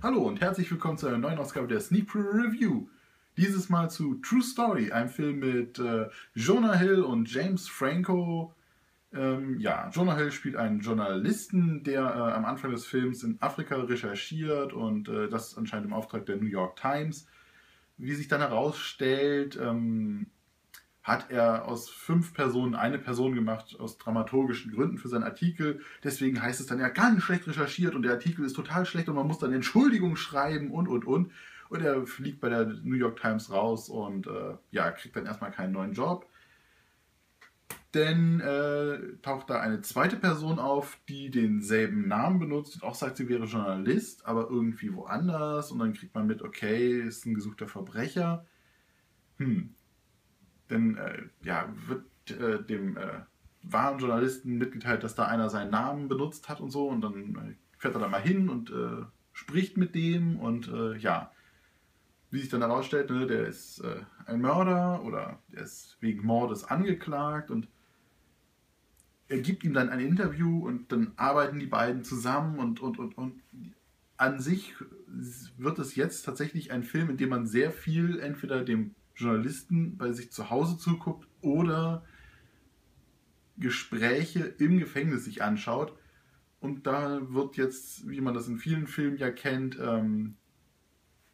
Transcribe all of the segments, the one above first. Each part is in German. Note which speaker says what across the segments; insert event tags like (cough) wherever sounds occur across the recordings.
Speaker 1: Hallo und herzlich willkommen zu einer neuen Ausgabe der Sneak Preview Review. Dieses Mal zu True Story, einem Film mit äh, Jonah Hill und James Franco. Ähm, ja, Jonah Hill spielt einen Journalisten, der äh, am Anfang des Films in Afrika recherchiert und äh, das anscheinend im Auftrag der New York Times. Wie sich dann herausstellt, ähm, hat er aus fünf Personen eine Person gemacht, aus dramaturgischen Gründen für seinen Artikel. Deswegen heißt es dann, er ganz schlecht recherchiert und der Artikel ist total schlecht und man muss dann Entschuldigung schreiben und, und, und. Und er fliegt bei der New York Times raus und äh, ja, kriegt dann erstmal keinen neuen Job. Denn äh, taucht da eine zweite Person auf, die denselben Namen benutzt und auch sagt, sie wäre Journalist, aber irgendwie woanders. Und dann kriegt man mit, okay, ist ein gesuchter Verbrecher. Hm, denn äh, ja, wird äh, dem äh, wahren Journalisten mitgeteilt, dass da einer seinen Namen benutzt hat und so. Und dann äh, fährt er da mal hin und äh, spricht mit dem. Und äh, ja, wie sich dann herausstellt, ne, der ist ein Mörder oder der ist wegen Mordes angeklagt. Und er gibt ihm dann ein Interview und dann arbeiten die beiden zusammen und, und, und, und an sich wird es jetzt tatsächlich ein Film, in dem man sehr viel entweder dem Journalisten bei sich zu Hause zuguckt oder Gespräche im Gefängnis sich anschaut. Und da wird jetzt, wie man das in vielen Filmen ja kennt, ähm,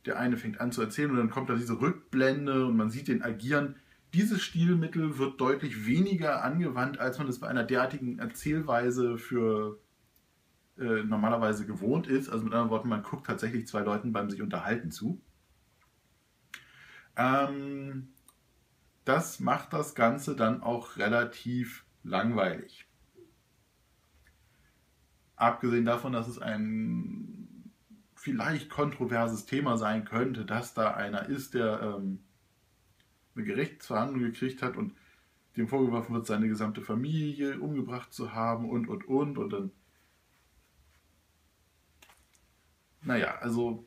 Speaker 1: der eine fängt an zu erzählen und dann kommt da diese Rückblende und man sieht den agieren. Dieses Stilmittel wird deutlich weniger angewandt, als man es bei einer derartigen Erzählweise für äh, normalerweise gewohnt ist. Also mit anderen Worten, man guckt tatsächlich zwei Leuten beim sich unterhalten zu. Ähm, das macht das Ganze dann auch relativ langweilig. Abgesehen davon, dass es ein vielleicht kontroverses Thema sein könnte, dass da einer ist, der ähm, eine Gerichtsverhandlung gekriegt hat und dem vorgeworfen wird, seine gesamte Familie umgebracht zu haben und, und, und. Und dann. Naja, also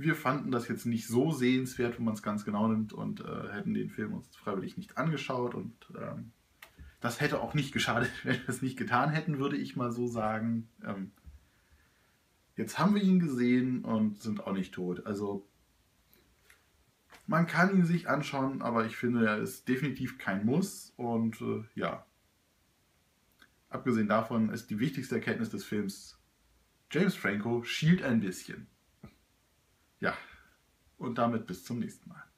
Speaker 1: wir fanden das jetzt nicht so sehenswert, wenn man es ganz genau nimmt und äh, hätten den Film uns freiwillig nicht angeschaut und ähm, das hätte auch nicht geschadet, (laughs) wenn wir es nicht getan hätten, würde ich mal so sagen. Ähm, jetzt haben wir ihn gesehen und sind auch nicht tot. Also man kann ihn sich anschauen, aber ich finde, er ist definitiv kein Muss und äh, ja. Abgesehen davon ist die wichtigste Erkenntnis des Films, James Franco schielt ein bisschen. Ja, und damit bis zum nächsten Mal.